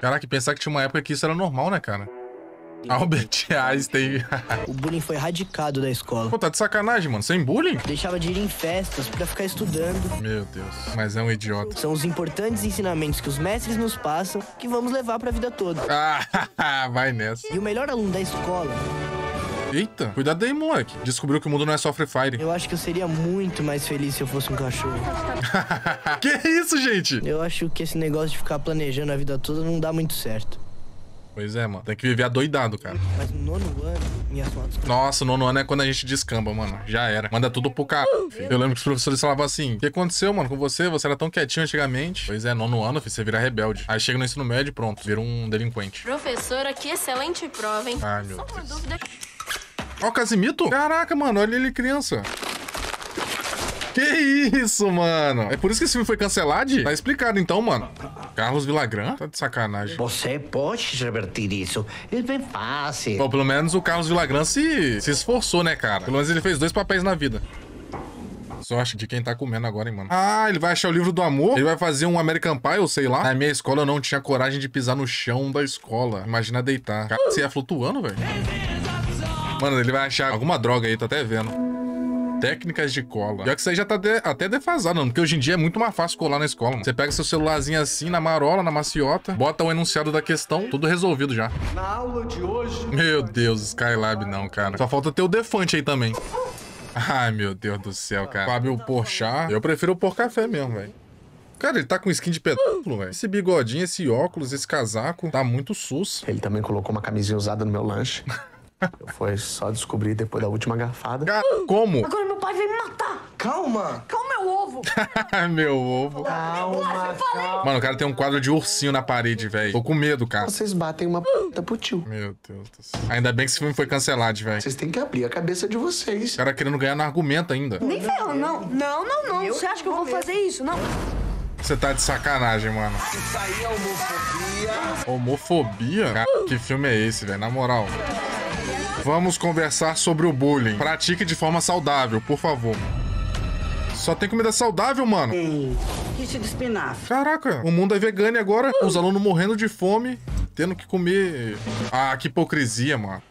Caraca, pensar que tinha uma época que isso era normal, né, cara? Albert Einstein. O bullying foi erradicado da escola. Pô, tá de sacanagem, mano. Sem bullying? Deixava de ir em festas pra ficar estudando. Meu Deus. Mas é um idiota. São os importantes ensinamentos que os mestres nos passam que vamos levar pra vida toda. Ah, vai nessa. E o melhor aluno da escola, Eita, cuidado aí, moleque. Descobriu que o mundo não é só Free Fire. eu acho que eu seria muito mais feliz se eu fosse um cachorro. que isso, gente? Eu acho que esse negócio de ficar planejando a vida toda não dá muito certo. Pois é, mano. Tem que viver adoidado, cara. Mas no nono ano, minhas fotos. Nossa, o nono ano é quando a gente descamba, mano. Já era. Manda tudo pro cara. Eu lembro que os professores falavam assim: O que aconteceu, mano, com você? Você era tão quietinho antigamente. Pois é, nono ano, filho, você vira rebelde. Aí chega no ensino médio e pronto, vira um delinquente. Professora, que excelente prova, hein? Ai, meu Só uma Deus. dúvida. Ó, o Casimito? Caraca, mano, olha ele criança. Que isso, mano? É por isso que esse filme foi cancelado? Tá explicado então, mano. Carlos Villagrán? Tá de sacanagem. Você pode revertir isso. É bem fácil. Bom, pelo menos o Carlos Villagrán se, se esforçou, né, cara? Pelo menos ele fez dois papéis na vida. Sorte de quem tá comendo agora, hein, mano. Ah, ele vai achar o livro do amor? Ele vai fazer um American Pie, eu sei lá. Na minha escola eu não tinha coragem de pisar no chão da escola. Imagina deitar. Cara, você ia flutuando, velho. Mano, ele vai achar alguma droga aí, tô até vendo. Técnicas de cola. Já que isso aí já tá de- até defasado, mano. Porque hoje em dia é muito mais fácil colar na escola, mano. Você pega seu celularzinho assim, na marola, na maciota, bota o enunciado da questão, tudo resolvido já. Na aula de hoje, Meu Deus, Skylab não, cara. Só falta ter o Defante aí também. Ai, meu Deus do céu, cara. Fábio Porchat. Eu prefiro o Por Café mesmo, velho. Cara, ele tá com skin de pedófilo, velho. Esse bigodinho, esse óculos, esse casaco, tá muito sus. Ele também colocou uma camisinha usada no meu lanche. Eu foi só descobrir depois da última garfada. Como? Agora meu pai vai me matar. Calma! Calma, meu ovo. meu ovo. Calma, calma. Mano, o cara tem um quadro de ursinho na parede, velho. Tô com medo, cara. Vocês batem uma puta pro tio. Meu Deus do céu. Ainda bem que esse filme foi cancelado, velho. Vocês têm que abrir a cabeça de vocês. O cara querendo ganhar no argumento ainda. Nem ferro, não. Não, não, não. Você acha que eu vou fazer isso? Não. Você tá de sacanagem, mano. isso aí é homofobia. Homofobia? Cara, que filme é esse, velho? Na moral. Vamos conversar sobre o bullying. Pratique de forma saudável, por favor. Só tem comida saudável, mano. Quiche de espinafre. Caraca, o mundo é vegano agora os alunos morrendo de fome, tendo que comer. Ah, que hipocrisia, mano.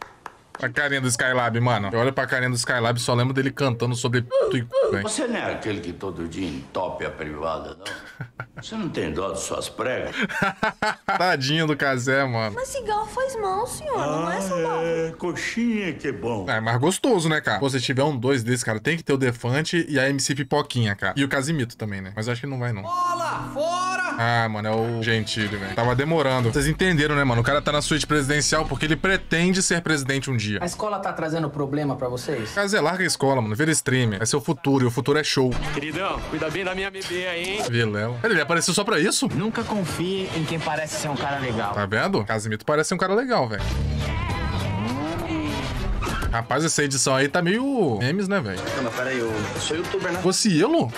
A carinha do Skylab, mano. Eu olho pra carinha do Skylab e só lembro dele cantando sobre e. Você não é aquele que todo dia entope a privada, não? Você não tem dó de suas pregas? Tadinho do Casé, mano. Mas cigarro faz mal, senhor. Não é saudável. é, coxinha que é bom. É, mas gostoso, né, cara? Pô, se tiver um dois desses, cara, tem que ter o Defante e a MC Pipoquinha, cara. E o Casimito também, né? Mas eu acho que não vai, não. Bola, fora! Ah, mano, é o Gentili, velho. Tava demorando. Vocês entenderam, né, mano? O cara tá na suíte presidencial porque ele pretende ser presidente um dia. A escola tá trazendo problema pra vocês? Casé, larga a escola, mano. Vira streamer. É seu futuro e o futuro é show. Queridão, cuida bem da minha bebê aí, hein? Vilela. Ele apareceu só pra isso? Nunca confie em quem parece ser um cara legal. Tá vendo? Casimito parece ser um cara legal, velho. Rapaz, essa edição aí tá meio memes, né, velho? Não, mas peraí, eu sou youtuber, né? Cocielo?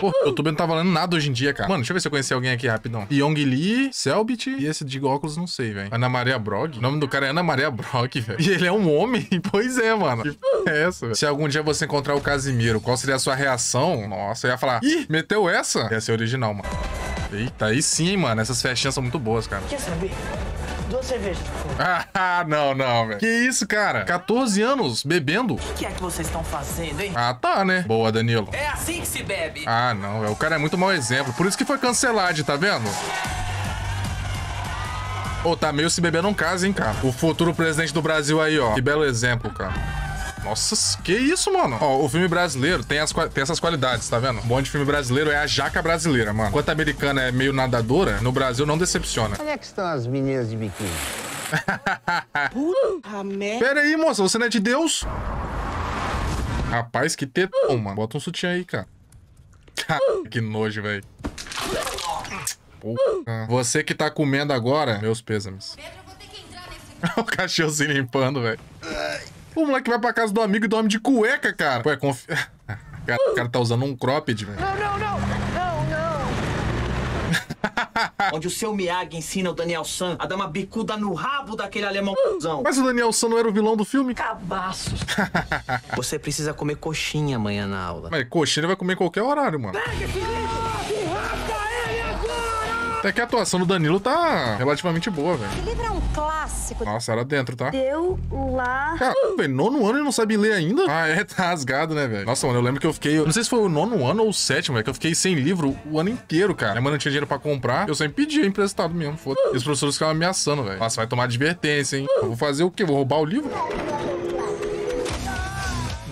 Pô, o YouTube não tá valendo nada hoje em dia, cara. Mano, deixa eu ver se eu conheci alguém aqui rapidão. Yong Lee, Selbit e esse de óculos, não sei, velho. Ana Maria Brog. O nome do cara é Ana Maria Brog, velho. E ele é um homem? Pois é, mano. Que porra é essa, velho? Se algum dia você encontrar o Casimiro, qual seria a sua reação? Nossa, eu ia falar, ih, meteu essa? Ia ser original, mano. Eita, aí sim, mano. Essas festinhas são muito boas, cara. Quer saber? Duas cervejas, por favor. Ah, não, não, velho. Que isso, cara? 14 anos bebendo? O que é que vocês estão fazendo, hein? Ah, tá, né? Boa, Danilo. É assim que se bebe. Ah, não, velho. O cara é muito mau exemplo. Por isso que foi cancelado, tá vendo? Ô, tá meio se beber não casa, hein, cara. O futuro presidente do Brasil aí, ó. Que belo exemplo, cara. Nossa, que isso, mano? Ó, o filme brasileiro tem, as, tem essas qualidades, tá vendo? O bom de filme brasileiro é a jaca brasileira, mano. Enquanto a americana é meio nadadora, no Brasil não decepciona. Onde é que estão as meninas de biquíni? Puta merda. Pera aí, moça, você não é de Deus? Rapaz, que tetão, mano. Bota um sutiã aí, cara. Cara, que nojo, velho. Você que tá comendo agora, meus pêsames. o cachorro se limpando, velho. O moleque vai pra casa do amigo e dorme de cueca, cara. Pô, é confi... cara, o cara tá usando um cropped, velho. Não, não, não. Não, não. Onde o seu Miyagi ensina o Daniel San a dar uma bicuda no rabo daquele alemão cuzão. Mas o Daniel San não era o vilão do filme? Cabaços. Você precisa comer coxinha amanhã na aula. Mas coxinha ele vai comer em qualquer horário, mano. Até que a atuação do Danilo tá relativamente boa, velho. Esse livro é um clássico. Nossa, era dentro, tá? Deu lá. Cara, velho, nono ano e não sabe ler ainda? Ah, é, tá rasgado, né, velho? Nossa, mano, eu lembro que eu fiquei. eu Não sei se foi o nono ano ou o sétimo, velho, que eu fiquei sem livro o ano inteiro, cara. Minha mãe não tinha dinheiro pra comprar, eu sempre pedia emprestado mesmo, foda E os professores ficavam ameaçando, velho. Nossa, vai tomar advertência, hein? Eu vou fazer o quê? Vou roubar o livro?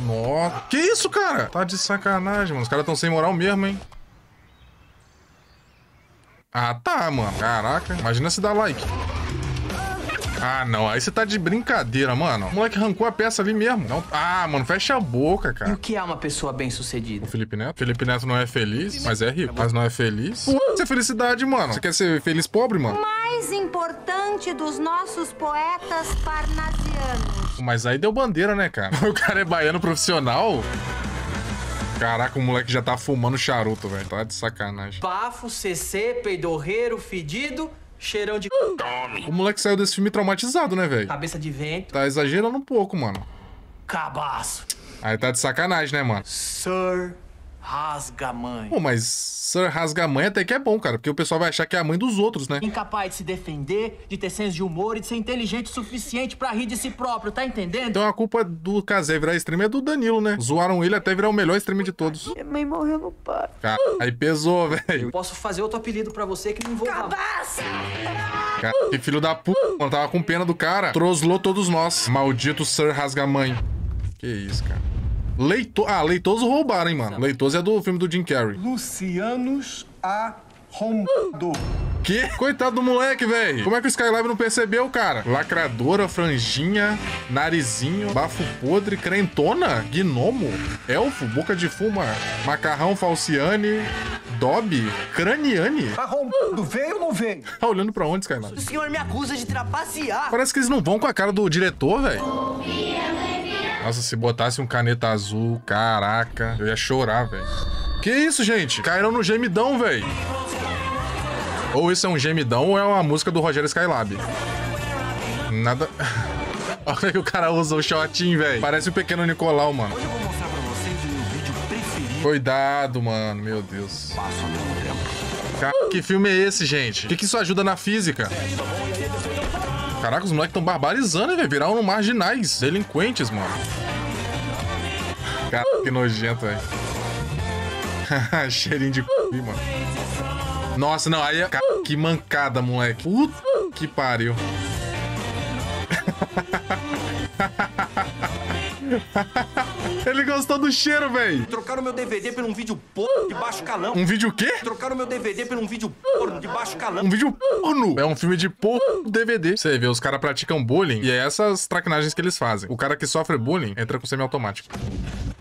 Nossa. Que isso, cara? Tá de sacanagem, mano. Os caras tão sem moral mesmo, hein? Ah, tá, mano. Caraca. Imagina se dá like. Ah, não. Aí você tá de brincadeira, mano. O moleque arrancou a peça ali mesmo. Não... Ah, mano, fecha a boca, E cara. o que é uma pessoa bem-sucedida? O Felipe Neto? Felipe Neto não é feliz, mas é rico. Mas não é feliz. Pô, isso é felicidade, mano. Você quer ser feliz pobre, mano? Mais importante dos nossos poetas parnasianos. Mas aí deu bandeira, né, cara? O cara é baiano profissional. Caraca, o moleque já tá fumando charuto, velho. Tá de sacanagem. Bafo, CC, peidorreiro, fedido, cheirão de O moleque saiu desse filme traumatizado, né, velho? cabeça de vento, Tá exagerando um pouco, mano. cabaço. Aí tá de sacanagem, né, mano? Sir Rasga-mãe. Pô, mas Sir Rasgamanha até que é bom, cara, porque o pessoal vai achar que é a mãe dos outros, né? Incapaz de se defender, de ter senso de humor e de ser inteligente o suficiente pra rir de si próprio, tá entendendo? Então a culpa do Kazé virar streamer é do Danilo, né? Zoaram ele até virar o melhor streamer de todos. Minha mãe morreu no parto. Cara, aí pesou, velho. Posso fazer outro apelido pra você que não envolva... Cabaça! Cara, que filho da puta, mano. Tava com pena do cara. Troslou todos nós. Maldito Sir Rasgamãe. Que isso, cara. Leito... Ah, Leitoso roubaram, hein, mano. Leitoso é do filme do Jim Carrey. Lucianos Arrombado. Que? Coitado do moleque, velho. Como é que o Skylab não percebeu, cara? Lacradora, franjinha, narizinho, bafo podre, crentona, gnomo, elfo, boca de fuma, macarrão falciane, Dobby, craniane. Arrombado, veio ou não veio? Tá olhando pra onde, Skylab? O senhor me acusa de trapacear. Parece que eles não vão com a cara do diretor, velho. Nossa, se botasse um caneta azul, caraca, eu ia chorar, velho. Que isso, gente? Caíram no gemidão, velho. Ou isso é um gemidão ou é uma música do Rogério Skylab. Nada. Olha que o cara usa o shotinho, velho. Parece o pequeno Nicolau, mano. Hoje eu vou mostrar pra vocês o meu vídeo preferido. Cuidado, mano. Meu Deus. Cara, que filme é esse, gente? O que, que isso ajuda na física? Caraca, os moleques tão barbarizando, velho. Viraram marginais, delinquentes, mano. Cara, que nojento, velho. Cheirinho de c, mano. Nossa, não, aí é. Cara, que mancada, moleque. Puta que pariu. Ele gostou do cheiro, velho. Trocaram meu DVD por um vídeo porno de baixo calão. Um vídeo o quê? Trocaram meu DVD por um vídeo porno de baixo calão. Um vídeo porno. É um filme de porno DVD. Você vê, os caras praticam bullying e é essas traquinagens que eles fazem. O cara que sofre bullying entra com semiautomático.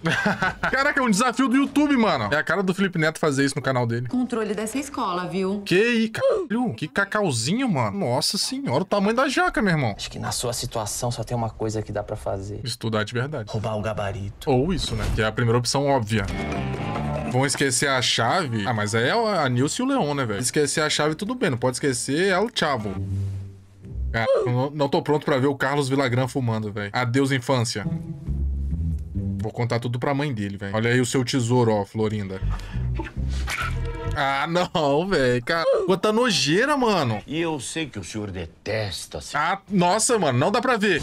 Caraca, é um desafio do YouTube, mano. É a cara do Felipe Neto fazer isso no canal dele. Controle dessa escola, viu? Que aí, caralho? Que cacauzinho, mano. Nossa senhora, o tamanho da jaca, meu irmão. Acho que na sua situação só tem uma coisa que dá pra fazer. Estudar de verdade. Roubar o gabarito. Ou isso, né? Que é a primeira opção óbvia. Vão esquecer a chave. Ah, mas aí é a Nilce e o Leon, né, velho? Esquecer a chave, tudo bem. Não pode esquecer El Chavo. Cara, eu não, não tô pronto pra ver o Carlos Villagrán fumando, velho. Adeus, infância. Vou contar tudo pra mãe dele, velho. Olha aí o seu tesouro, ó, Florinda. Ah, não, velho. Cara, quanta nojeira, mano. E eu sei que o senhor detesta. se- Ah, nossa, mano, não dá pra ver.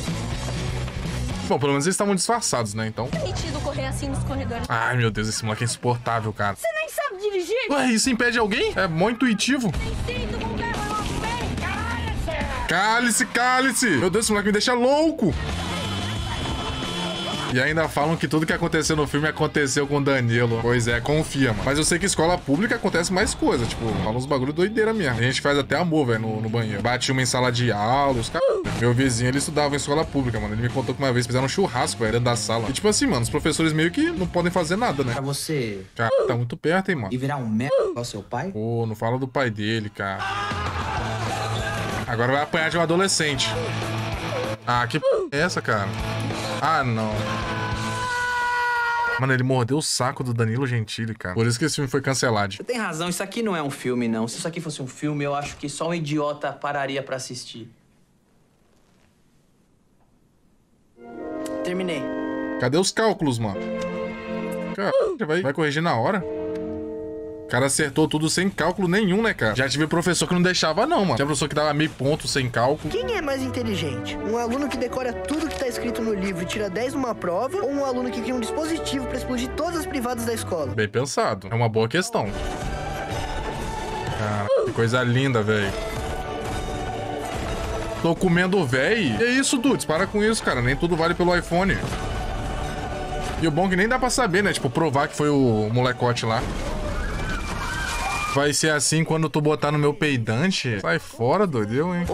Bom, pelo menos eles estavam disfarçados, né? Então. Permitido correr assim nos corredores. Ai, meu Deus, esse moleque é insuportável, cara. Você nem sabe dirigir? Ué, isso impede alguém? É mó intuitivo. Cálice, cálice! Meu Deus, esse moleque me deixa louco! E ainda falam que tudo que aconteceu no filme aconteceu com o Danilo. Pois é, confia, mano. Mas eu sei que escola pública acontece mais coisa. Tipo, rola uns bagulho doideira mesmo. A gente faz até amor, velho, no, no banheiro. Bate uma em sala de aula, os caras. Meu vizinho, ele estudava em escola pública, mano. Ele me contou que uma vez fizeram um churrasco, velho, dentro da sala. E tipo assim, mano, os professores meio que não podem fazer nada, né? Pra você Cara, tá muito perto, hein, mano. ir virar um merda igual seu pai? Pô, não fala do pai dele, cara. Agora vai apanhar de um adolescente. Ah, que p é essa, cara? Ah, não. Mano, ele mordeu o saco do Danilo Gentili, cara. Por isso que esse filme foi cancelado. Você tem razão, isso aqui não é um filme, não. Se isso aqui fosse um filme, eu acho que só um idiota pararia pra assistir. Terminei. Cadê os cálculos, mano? Cara, vai, vai corrigir na hora? O cara acertou tudo sem cálculo nenhum, né, cara? Já tive professor que não deixava, não, mano. Tinha professor que dava meio ponto sem cálculo. Quem é mais inteligente? Um aluno que decora tudo que tá escrito no livro e tira 10 numa prova? Ou um aluno que cria um dispositivo pra explodir todas as privadas da escola? Bem pensado. É uma boa questão. Cara, que coisa linda, velho. Tô comendo véi. Que isso, dudes? Para com isso, cara. Nem tudo vale pelo iPhone. E o bom é que nem dá pra saber, né? Tipo, provar que foi o molecote lá. Vai ser assim quando tu botar no meu peidante? Sai fora, doido, eu, hein?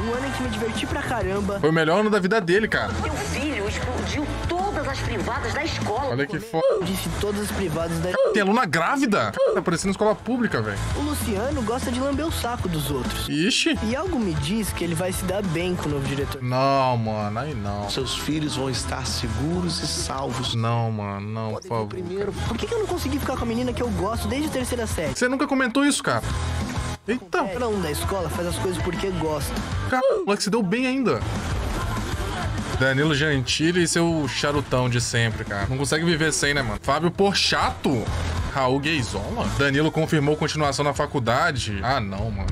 Um ano em que me diverti pra caramba. Foi o melhor ano da vida dele, cara. Meu filho explodiu todas as privadas da escola. Olha que foda. Disse todas as privadas da Tem aluna grávida? Tá parecendo escola pública, velho. O Luciano gosta de lamber o saco dos outros. Ixi. E algo me diz que ele vai se dar bem com o novo diretor. Não, mano, aí não. Seus filhos vão estar seguros e salvos. Não, mano, não, por favor. Primeiro, Por que que eu não consegui ficar com a menina que eu gosto desde a terceira série? Você nunca comentou isso, cara. Eita, Cada um da escola faz as coisas porque gosta. cara, o moleque se deu bem ainda. Danilo Gentili e seu charutão de sempre, cara. Não consegue viver sem, né, mano? Fábio Porchato. Raul Gayzola. Danilo confirmou continuação na faculdade. Ah, não, mano.